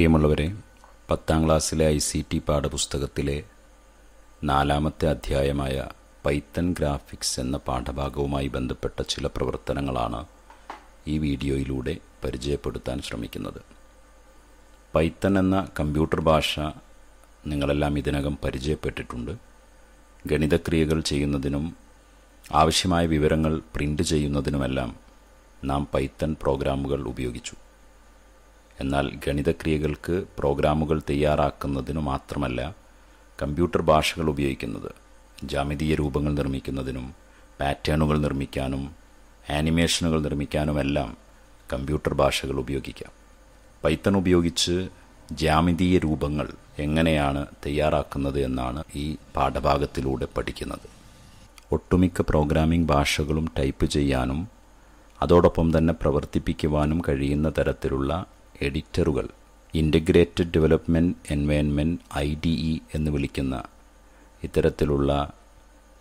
പ്രിയമുള്ളവരെ പത്താം ക്ലാസ്സിലെ ഐ സി ടി പാഠപുസ്തകത്തിലെ നാലാമത്തെ അധ്യായമായ പൈത്തൻ ഗ്രാഫിക്സ് എന്ന പാഠഭാഗവുമായി ബന്ധപ്പെട്ട ചില പ്രവർത്തനങ്ങളാണ് ഈ വീഡിയോയിലൂടെ പരിചയപ്പെടുത്താൻ ശ്രമിക്കുന്നത്. പൈത്തൻ എന്ന കമ്പ്യൂട്ടർ ഭാഷ നിങ്ങളെല്ലാം ഇതിനകം പരിചയപ്പെട്ടിട്ടുണ്ട്. ഗണിതക്രിയകൾ ചെയ്യുന്നതിനും ആവശ്യമായ വിവരങ്ങൾ പ്രിന്റ് ചെയ്യുന്നതിനുമെല്ലാം നാം പൈത്തൻ പ്രോഗ്രാമുകൾ ഉപയോഗിച്ചു. എന്നാൽ ഗണിതക്രിയകൾക്ക് പ്രോഗ്രാമുകൾ തയ്യാറാക്കുന്നതിനു മാത്രമല്ല കമ്പ്യൂട്ടർ ഭാഷകൾ ഉപയോഗിക്കുന്നത് ജാമിതീയ രൂപങ്ങൾ നിർമ്മിക്കുന്നതിനും പാറ്റേണുകൾ നിർമ്മിക്കാനും ആനിമേഷനുകൾ നിർമ്മിക്കാനുമെല്ലാം കമ്പ്യൂട്ടർ ഭാഷകൾ ഉപയോഗിക്കാം. പൈത്തൺ ഉപയോഗിച്ച് ജാമിതീയ രൂപങ്ങൾ എങ്ങനെയാണ് തയ്യാറാക്കുന്നത് എന്നാണ് ഈ പാഠഭാഗത്തിലൂടെ പഠിക്കുന്നത്. ഒട്ടുമിക്ക പ്രോഗ്രാമിംഗ് ഭാഷകളും ടൈപ്പ് ചെയ്യാനും അതോടൊപ്പം തന്നെ പ്രവർത്തിപ്പിക്കുവാനും കഴിയുന്ന തരത്തിലുള്ള എഡിറ്ററുകൾ integrated development environment I D E എന്ന് വിളിക്കുന്ന ഇത്തരത്തിലുള്ള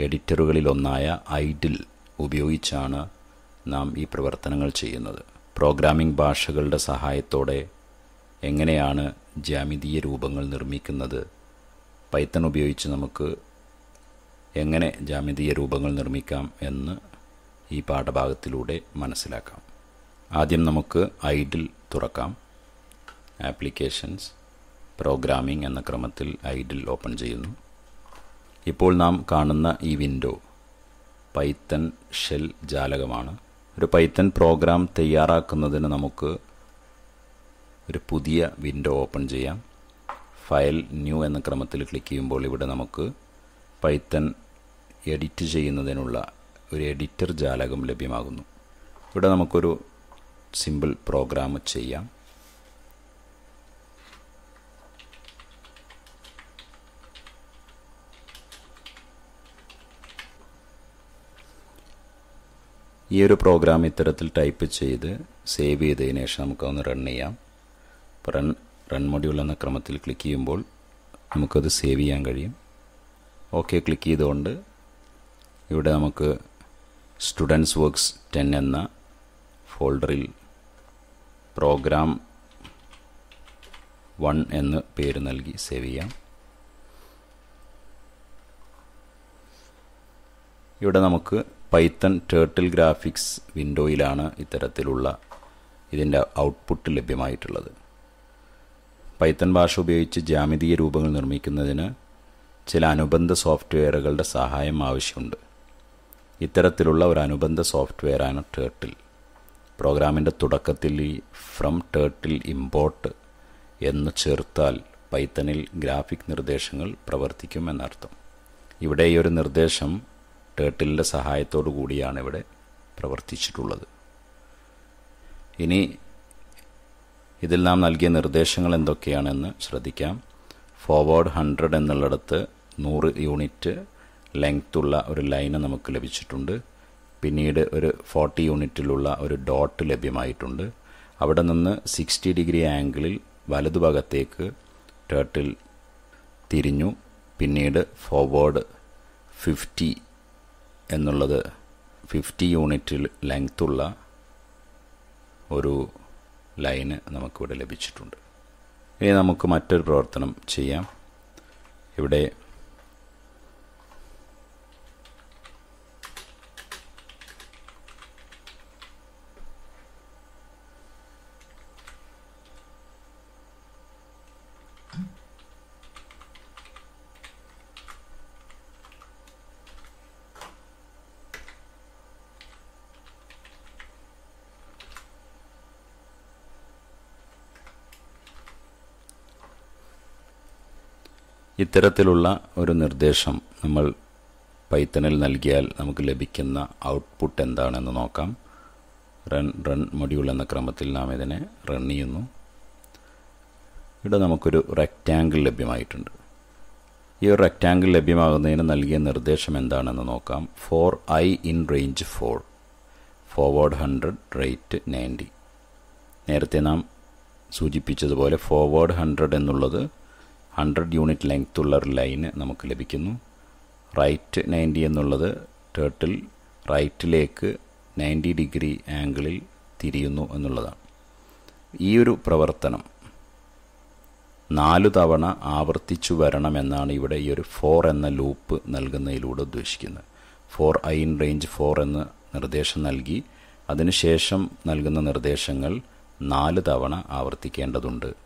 എഡിറ്ററുകളിലൊന്നായ ഐഡിൽ ഉപയോഗിച്ചാണ് നാം ഈ പ്രവർത്തനങ്ങൾ ചെയ്യുന്നത്. പ്രോഗ്രാമിംഗ് ഭാഷകളുടെ സഹായത്തോടെ എങ്ങനെയാണ് ജാമിതീയ രൂപങ്ങൾ നിർമ്മിക്കുന്നത്? പൈത്തൺ ഉപയോഗിച്ച് നമുക്ക് എങ്ങനെ ജാമിതീയ രൂപങ്ങൾ നിർമ്മിക്കാം എന്ന് ഈ പാഠഭാഗത്തിലൂടെ മനസ്സിലാക്കാം. ആദ്യം നമുക്ക് ഐഡിൽ തുറക്കാം. ആപ്ലിക്കേഷൻസ് പ്രോഗ്രാമിംഗ് എന്ന ക്രമത്തിൽ ഐഡിൽ ഓപ്പൺ ചെയ്യുന്നു. ഇപ്പോൾ നാം കാണുന്ന ഈ വിൻഡോ പൈത്തൻ ഷെൽ ജാലകമാണ്. ഒരു പൈത്തൻ പ്രോഗ്രാം തയ്യാറാക്കുന്നതിന് നമുക്ക് ഒരു പുതിയ വിൻഡോ ഓപ്പൺ ചെയ്യാം. ഫയൽ ന്യൂ എന്ന ക്രമത്തിൽ ക്ലിക്ക് ചെയ്യുമ്പോൾ ഇവിടെ നമുക്ക് പൈത്തൻ എഡിറ്റ് ചെയ്യുന്നതിനുള്ള ഒരു എഡിറ്റർ ജാലകം ലഭ്യമാകുന്നു. ഇവിടെ നമുക്കൊരു സിമ്പിൾ പ്രോഗ്രാം ചെയ്യാം. ഈ ഒരു പ്രോഗ്രാം ഇത്തരത്തിൽ ടൈപ്പ് ചെയ്ത് സേവ് ചെയ്തതിന് ശേഷം നമുക്കൊന്ന് റൺ ചെയ്യാം. റൺ റൺ മൊഡ്യൂൾ എന്ന ക്രമത്തിൽ ക്ലിക്ക് ചെയ്യുമ്പോൾ നമുക്കത് സേവ് ചെയ്യാൻ കഴിയും. ഓക്കെ ക്ലിക്ക് ചെയ്തുകൊണ്ട് ഇവിടെ നമുക്ക് സ്റ്റുഡൻസ് വർക്ക്സ് ടെൻ എന്ന ഫോൾഡറിൽ പ്രോഗ്രാം വൺ എന്ന് പേര് നൽകി സേവ് ചെയ്യാം. ഇവിടെ നമുക്ക് പൈത്തൺ ടേർട്ടിൽ ഗ്രാഫിക്സ് വിൻഡോയിലാണ് ഇത്തരത്തിലുള്ള ഇതിന്റെ ഔട്ട്പുട്ട് ലഭ്യമായിട്ടുള്ളത്. പൈത്തൺ ഭാഷ ഉപയോഗിച്ച് ജാമിതീയ രൂപങ്ങൾ നിർമ്മിക്കുന്നതിന് ചില അനുബന്ധ സോഫ്റ്റ്വെയറുകളുടെ സഹായം ആവശ്യമുണ്ട്. ഇത്തരത്തിലുള്ള ഒരു അനുബന്ധ സോഫ്റ്റ്വെയറാണ് ടേർട്ടിൽ പ്രോഗ്രാമിന്റെ തുടക്കത്തിൽ ഈ ഫ്രം ടേർട്ടിൽ ഇമ്പോർട്ട് എന്ന് ചേർത്താൽ പൈത്തണിൽ ഗ്രാഫിക് നിർദ്ദേശങ്ങൾ പ്രവർത്തിക്കും എന്നർത്ഥം ഇവിടെ ഈ ഒരു നിർദ്ദേശം ടേർട്ടിലിന്റെ സഹായത്തോടു കൂടിയാണ് ഇവിടെ പ്രവർത്തിച്ചിട്ടുള്ളത്. ഇനി ഇതിൽ നാം നൽകിയ നിർദ്ദേശങ്ങൾ എന്തൊക്കെയാണെന്ന് ശ്രദ്ധിക്കാം. ഫോർവേഡ് ഹൺഡ്രഡ് എന്നുള്ളിടത്ത് നൂറ് യൂണിറ്റ് ലെങ്ത്തുള്ള ഒരു ലൈന് നമുക്ക് ലഭിച്ചിട്ടുണ്ട്. പിന്നീട് ഒരു ഫോർട്ടി യൂണിറ്റിലുള്ള ഒരു ഡോട്ട് ലഭ്യമായിട്ടുണ്ട്. അവിടെ നിന്ന് സിക്സ്റ്റി ഡിഗ്രി ആംഗിളിൽ വലതുഭാഗത്തേക്ക് ടേർട്ടിൽ തിരിഞ്ഞു. പിന്നീട് ഫോർവേഡ് ഫിഫ്റ്റി എന്നുള്ളത് ഫിഫ്റ്റി യൂണിറ്റിൽ ലെങ്ത്തുള്ള ഒരു ലൈന് നമുക്കിവിടെ ലഭിച്ചിട്ടുണ്ട്. ഇനി നമുക്ക് മറ്റൊരു പ്രവർത്തനം ചെയ്യാം. ഇവിടെ ഇത്തരത്തിലുള്ള ഒരു നിർദ്ദേശം നമ്മൾ പൈത്തണിൽ നൽകിയാൽ നമുക്ക് ലഭിക്കുന്ന ഔട്ട്പുട്ട് എന്താണെന്ന് നോക്കാം. റൺ റൺ മൊഡ്യൂൾ എന്ന ക്രമത്തിൽ നാം ഇതിനെ റൺ ചെയ്യുന്നു. ഇവിടെ നമുക്കൊരു റെക്റ്റാങ്കിൾ ലഭ്യമായിട്ടുണ്ട്. ഈ ഒരു റെക്റ്റാങ്കിൾ ലഭ്യമാകുന്നതിന് നൽകിയ നിർദ്ദേശം എന്താണെന്ന് നോക്കാം. For I in range four forward hundred right ninety നേരത്തെ നാം സൂചിപ്പിച്ചതുപോലെ ഫോർവേഡ് ഹൺഡ്രഡ് എന്നുള്ളത് ഹൺഡ്രഡ് യൂണിറ്റ് ലെങ്ത് ഉള്ള ഒരു ലൈന് നമുക്ക് ലഭിക്കുന്നു. റൈറ്റ് നയന്റി എന്നുള്ളത് ടേർട്ടിൽ റൈറ്റിലേക്ക് നയന്റി ഡിഗ്രി ആംഗിളിൽ തിരിയുന്നു എന്നുള്ളതാണ്. ഈ ഒരു പ്രവർത്തനം നാലു തവണ ആവർത്തിച്ചു വരണമെന്നാണ് ഇവിടെ ഈ ഒരു ഫോർ എന്ന ലൂപ്പ് നൽകുന്നതിലൂടെ ഉദ്ദേശിക്കുന്നത്. For I in range four എന്ന് നിർദ്ദേശം നൽകി. അതിനുശേഷം നൽകുന്ന നിർദ്ദേശങ്ങൾ നാല് തവണ ആവർത്തിക്കേണ്ടതുണ്ട്.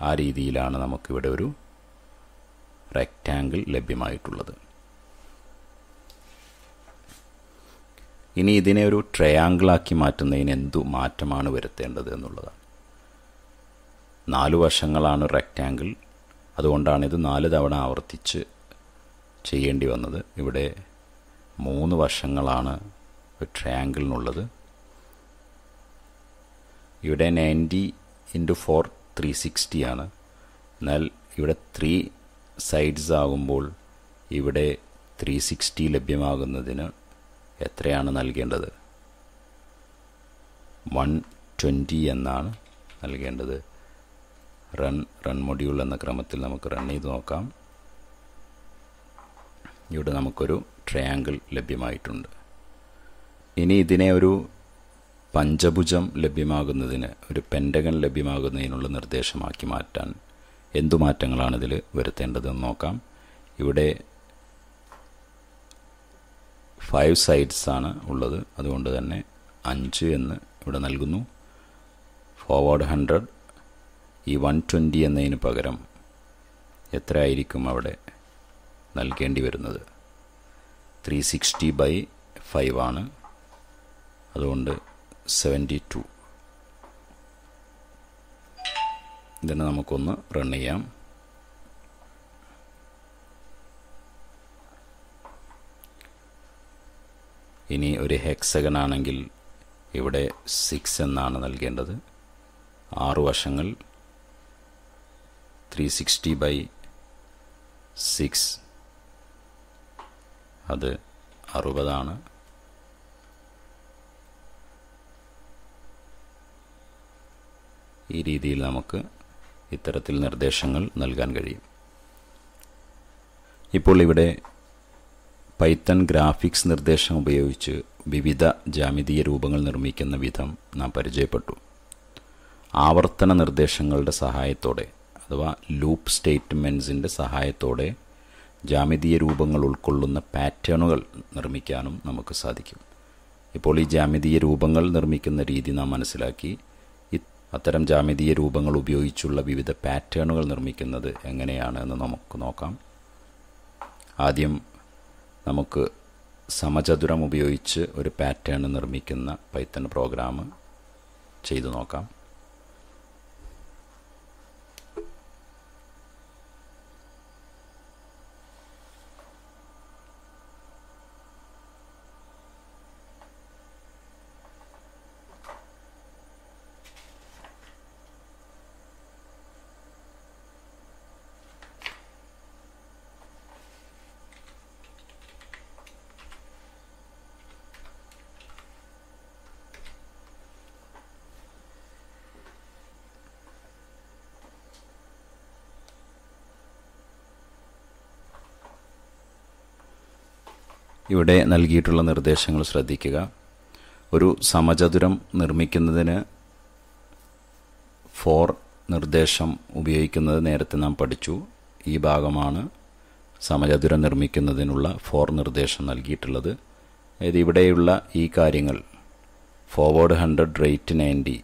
ആ രീതിയിലാണ് നമുക്കിവിടെ ഒരു റെക്റ്റാങ്കിൾ ലഭ്യമായിട്ടുള്ളത്. ഇനി ഇതിനെ ഒരു ട്രയാങ്കിളാക്കി മാറ്റുന്നതിന് എന്തു മാറ്റമാണ് വരുത്തേണ്ടത് എന്നുള്ളതാണ്. നാല് വശങ്ങളാണ് റെക്റ്റാങ്കിൾ അതുകൊണ്ടാണ് ഇത് നാല് തവണ ആവർത്തിച്ച് ചെയ്യേണ്ടി വന്നത്. ഇവിടെ മൂന്ന് വശങ്ങളാണ് ഒരു ട്രയാങ്കിളിനുള്ളത് ഇവിടെ നയന്റി ഇന്റു ഫോർ ത്രീ സിക്സ്റ്റിയാണ് എന്നാൽ ഇവിടെ ത്രീ സൈഡ്സ് ആകുമ്പോൾ ഇവിടെ ത്രീ സിക്സ്റ്റി ലഭ്യമാകുന്നതിന് എത്രയാണ് നൽകേണ്ടത്? വൺ ട്വന്റി എന്നാണ് നൽകേണ്ടത്. റൺ റൺ മൊഡ്യൂൾ എന്ന ക്രമത്തിൽ നമുക്ക് റൺ ചെയ്ത് നോക്കാം. ഇവിടെ നമുക്കൊരു ട്രയാങ്കിൾ ലഭ്യമായിട്ടുണ്ട്. ഇനി ഇതിനെ ഒരു പഞ്ചഭുജം ലഭ്യമാകുന്നതിന് ഒരു പെൻഡഗൺ ലഭ്യമാകുന്നതിനുള്ള നിർദ്ദേശമാക്കി മാറ്റാൻ എന്തു മാറ്റങ്ങളാണ് ഇതിൽ വരുത്തേണ്ടതെന്ന് നോക്കാം. ഇവിടെ ഫൈവ് സൈഡ്സ് ആണ് ഉള്ളത്. അതുകൊണ്ട് തന്നെ അഞ്ച് എന്ന് ഇവിടെ നൽകുന്നു. ഫോർവേഡ് ഹൺഡ്രഡ് ഈ വൺ ട്വന്റി എന്നതിന് പകരം എത്ര ആയിരിക്കും അവിടെ നൽകേണ്ടി വരുന്നത്? ത്രീ സിക്സ്റ്റി ബൈ ഫൈവ് ആണ്. അതുകൊണ്ട് സെവന്റി ഇതിനെ നമുക്കൊന്ന് റൺ ചെയ്യാം. ഇനി ഒരു ഹെക്സഗൺ ആണെങ്കിൽ ഇവിടെ സിക്സ് എന്നാണ് നൽകേണ്ടത്. ആറു വശങ്ങൾ. ത്രീ സിക്സ്റ്റി ബൈ സിക്സ് അത് അറുപതാണ്. ഈ രീതിയിൽ നമുക്ക് ഇത്തരത്തിൽ നിർദ്ദേശങ്ങൾ നൽകാൻ കഴിയും. ഇപ്പോൾ ഇവിടെ പൈത്തൺ ഗ്രാഫിക്സ് നിർദ്ദേശം ഉപയോഗിച്ച് വിവിധ ജാമിതീയ രൂപങ്ങൾ നിർമ്മിക്കുന്ന വിധം നാം പരിചയപ്പെട്ടു. ആവർത്തന നിർദ്ദേശങ്ങളുടെ സഹായത്തോടെ അഥവാ ലൂപ്പ് സ്റ്റേറ്റ്മെന്റ്സിന്റെ സഹായത്തോടെ ജാമിതീയ രൂപങ്ങൾ ഉൾക്കൊള്ളുന്ന പാറ്റേണുകൾ നിർമ്മിക്കാനും നമുക്ക് സാധിക്കും. ഇപ്പോൾ ഈ ജാമിതീയ രൂപങ്ങൾ നിർമ്മിക്കുന്ന രീതി നാം മനസ്സിലാക്കി. അത്തരം ജാമിതീയ രൂപങ്ങൾ ഉപയോഗിച്ചുള്ള വിവിധ പാറ്റേണുകൾ നിർമ്മിക്കുന്നത് എങ്ങനെയാണ് എന്ന് നമുക്ക് നോക്കാം. ആദ്യം നമുക്ക് സമചതുരം ഉപയോഗിച്ച് ഒരു പാറ്റേൺ നിർമ്മിക്കുന്ന പൈത്തൺ പ്രോഗ്രാം ചെയ്തു നോക്കാം. ഇവിടെ നൽകിയിട്ടുള്ള നിർദ്ദേശങ്ങൾ ശ്രദ്ധിക്കുക. ഒരു സമചതുരം നിർമ്മിക്കുന്നതിന് ഫോർ നിർദ്ദേശം ഉപയോഗിക്കുന്നത് നേരത്തെ നാം പഠിച്ചു. ഈ ഭാഗമാണ് സമചതുരം നിർമ്മിക്കുന്നതിനുള്ള ഫോർ നിർദ്ദേശം നൽകിയിട്ടുള്ളത്. അതായത് ഇവിടെയുള്ള ഈ കാര്യങ്ങൾ ഫോർവേഡ് ഹൺഡ്രഡ് റേറ്റ് നയന്റി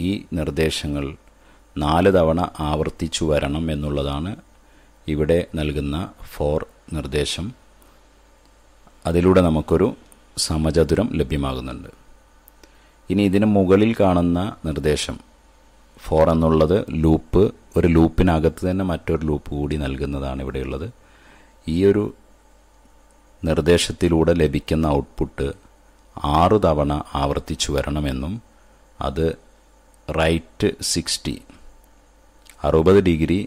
ഈ നിർദ്ദേശങ്ങൾ നാല് തവണ ആവർത്തിച്ചു വരണം എന്നുള്ളതാണ് ഇവിടെ നൽകുന്ന ഫോർ നിർദ്ദേശം. അതിലൂടെ നമുക്കൊരു സമചതുരം ലഭ്യമാകുന്നുണ്ട്. ഇനി ഇതിന് മുകളിൽ കാണുന്ന നിർദ്ദേശം ഫോർ എന്നുള്ളത് ലൂപ്പ് ഒരു ലൂപ്പിനകത്ത് തന്നെ മറ്റൊരു ലൂപ്പ് കൂടി നൽകുന്നതാണ് ഇവിടെയുള്ളത്. ഈ ഒരു നിർദ്ദേശത്തിലൂടെ ലഭിക്കുന്ന ഔട്ട്പുട്ട് ആറ് തവണ ആവർത്തിച്ചു വരണമെന്നും അത് റൈറ്റ് സിക്സ്റ്റി അറുപത് ഡിഗ്രി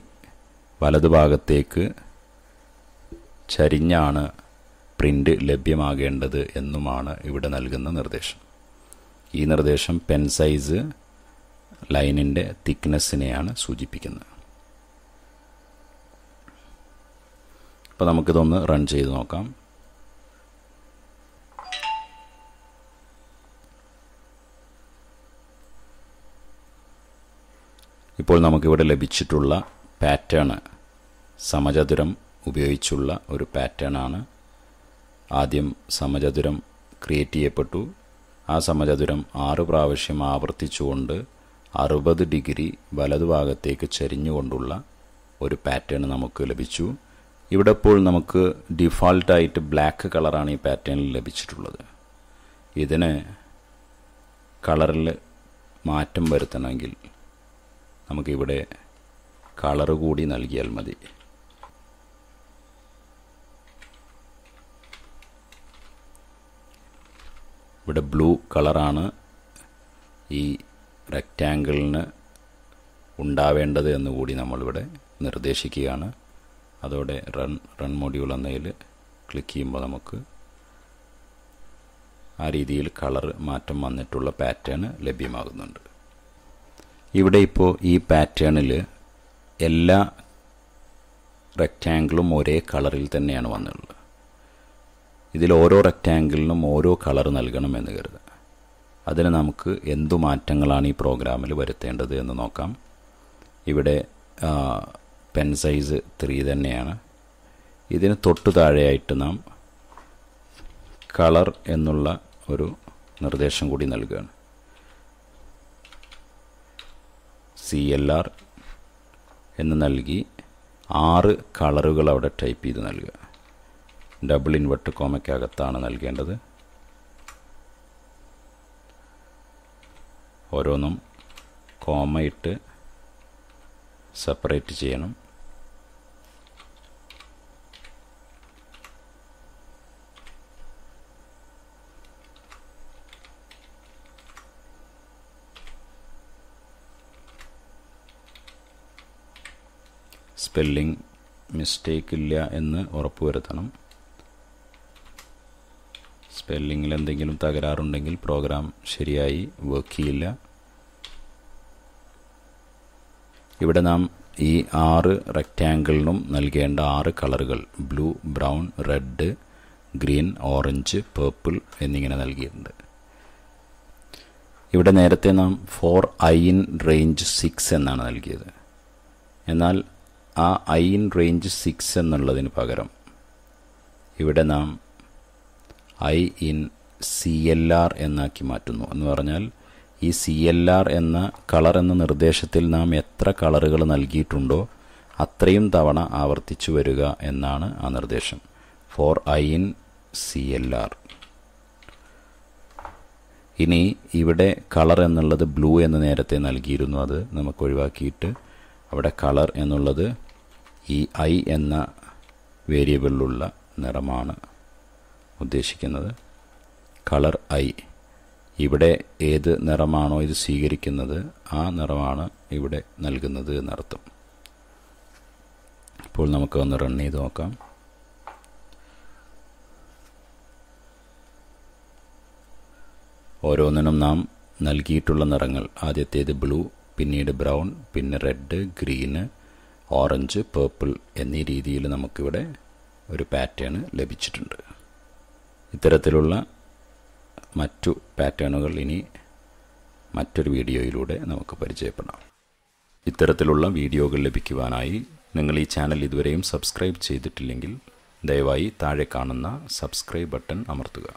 വലതുഭാഗത്തേക്ക് ചരിഞ്ഞാണ് പ്രിന്റ് ലഭ്യമാകേണ്ടത് എന്നുമാണ് ഇവിടെ നൽകുന്ന നിർദ്ദേശം. ഈ നിർദ്ദേശം പെൻ സൈസ് ലൈനിന്റെ തിക്നെസ്സിനെയാണ് സൂചിപ്പിക്കുന്നത്. അപ്പോൾ നമുക്കിതൊന്ന് റൺ ചെയ്ത് നോക്കാം. ഇപ്പോൾ നമുക്കിവിടെ ലഭിച്ചിട്ടുള്ള പാറ്റേൺ സമചതുരം ഉപയോഗിച്ചുള്ള ഒരു പാറ്റേൺ ആണ് ആദ്യം സമചതുരം ക്രിയേറ്റ് ചെയ്യപ്പെട്ടു. ആ സമചതുരം ആറ് പ്രാവശ്യം ആവർത്തിച്ചുകൊണ്ട് അറുപത് ഡിഗ്രി വലതുഭാഗത്തേക്ക് ചരിഞ്ഞുകൊണ്ടുള്ള ഒരു പാറ്റേൺ നമുക്ക് ലഭിച്ചു. ഇവിടെ ഇപ്പോൾ നമുക്ക് ഡിഫാൾട്ടായിട്ട് ബ്ലാക്ക് കളറാണ് ഈ പാറ്റേണിൽ ലഭിച്ചിട്ടുള്ളത്. ഇതിന് കളറിൽ മാറ്റം വരുത്തണമെങ്കിൽ നമുക്കിവിടെ കളറ് കൂടി നൽകിയാൽ മതി. ഇവിടെ ബ്ലൂ കളറാണ് ഈ റെക്റ്റാങ്കിളിന് ഉണ്ടാവേണ്ടത് എന്ന് കൂടി നമ്മളിവിടെ നിർദ്ദേശിക്കുകയാണ്. അതോടെ റൺ റൺ മൊഡ്യൂൾ എന്നതിൽ ക്ലിക്ക് ചെയ്യുമ്പോൾ നമുക്ക് ആ രീതിയിൽ കളർ മാറ്റം വന്നിട്ടുള്ള പാറ്റേൺ ലഭ്യമാകുന്നുണ്ട്. ഇവിടെ ഇപ്പോൾ ഈ പാറ്റേണിൽ എല്ലാ റെക്റ്റാങ്കിളും ഒരേ കളറിൽ തന്നെയാണ് വന്നിട്ടുള്ളത്. ഇതിൽ ഓരോ റെക്റ്റാങ്കിളിനും ഓരോ കളർ നൽകണം എന്ന് കരുതുക. അതിന് നമുക്ക് എന്തു മാറ്റങ്ങളാണ് ഈ പ്രോഗ്രാമിൽ വരുത്തേണ്ടത് എന്ന് നോക്കാം. ഇവിടെ പെൻ സൈസ് ത്രീ തന്നെയാണ്. ഇതിന് തൊട്ടു താഴെയായിട്ട് നാം കളർ എന്നുള്ള ഒരു നിർദ്ദേശം കൂടി നൽകുകയാണ് സി എൽ ആർ എന്ന് നൽകി ആറ് കളറുകൾ അവിടെ ടൈപ്പ് ചെയ്ത് നൽകുക ഡബിൾ ഇൻവെർട്ട് കോമയ്ക്കകത്താണ് നൽകേണ്ടത്. ഓരോന്നും കോമ ഇട്ട് സെപ്പറേറ്റ് ചെയ്യണം. സ്പെല്ലിംഗ് മിസ്റ്റേക്ക് ഇല്ല എന്ന് ഉറപ്പുവരുത്തണം. സ്പെല്ലിങ്ങിൽ എന്തെങ്കിലും തകരാറുണ്ടെങ്കിൽ പ്രോഗ്രാം ശരിയായി വർക്ക് ചെയ്യില്ല. ഇവിടെ നാം ഈ ആറ് റെക്റ്റാങ്കിളിനും നൽകേണ്ട ആറ് കളറുകൾ blue brown red green orange purple എന്നിങ്ങനെ നൽകിയിട്ടുണ്ട്. ഇവിടെ നേരത്തെ നാം for I in range six എന്നാണ് നൽകിയത്. എന്നാൽ ആ ഐ ഇൻ റേഞ്ച് സിക്സ് എന്നുള്ളതിന് പകരം ഇവിടെ നാം I in C L R എന്നാക്കി മാറ്റുന്നു. എന്ന് പറഞ്ഞാൽ ഈ സി എൽ ആർ എന്ന കളർ എന്ന നിർദ്ദേശത്തിൽ നാം എത്ര കളറുകൾ നൽകിയിട്ടുണ്ടോ അത്രയും തവണ ആവർത്തിച്ചു വരിക എന്നാണ് ആ നിർദ്ദേശം. For I in C L R. ഇനി ഇവിടെ കളർ എന്നുള്ളത് ബ്ലൂ എന്ന് നേരത്തെ നൽകിയിരുന്നു. അത് നമുക്ക് ഒഴിവാക്കിയിട്ട് അവിടെ കളർ എന്നുള്ളത് ഈ ഐ എന്ന വേരിയബിളിലുള്ള നിറമാണ്. ഉദ്ദേശിക്കുന്നത്. Colour I. ഇവിടെ ഏത് നിറമാണോ ഇത് സ്വീകരിക്കുന്നത് ആ നിറമാണ് ഇവിടെ നൽകുന്നത് എന്നർത്ഥം. ഇപ്പോൾ നമുക്ക് ഒന്ന് റൺ ചെയ്ത് നോക്കാം. ഓരോന്നിനും നാം നൽകിയിട്ടുള്ള നിറങ്ങൾ ആദ്യത്തേത് ബ്ലൂ പിന്നീട് ബ്രൗൺ പിന്നെ റെഡ് ഗ്രീന് ഓറഞ്ച് പേർപ്പിൾ എന്നീ രീതിയിൽ നമുക്കിവിടെ ഒരു പാറ്റേൺ ലഭിച്ചിട്ടുണ്ട്. ഇത്തരത്തിലുള്ള മറ്റു പാറ്റേണുകൾ ഇനി മറ്റൊരു വീഡിയോയിലൂടെ നമുക്ക് പരിചയപ്പെടാം. ഇത്തരത്തിലുള്ള വീഡിയോകൾ ലഭിക്കുവാനായി നിങ്ങൾ ഈ ചാനൽ ഇതുവരെയും സബ്സ്ക്രൈബ് ചെയ്തിട്ടില്ലെങ്കിൽ ദയവായി താഴെ കാണുന്ന സബ്സ്ക്രൈബ് ബട്ടൺ അമർത്തുക.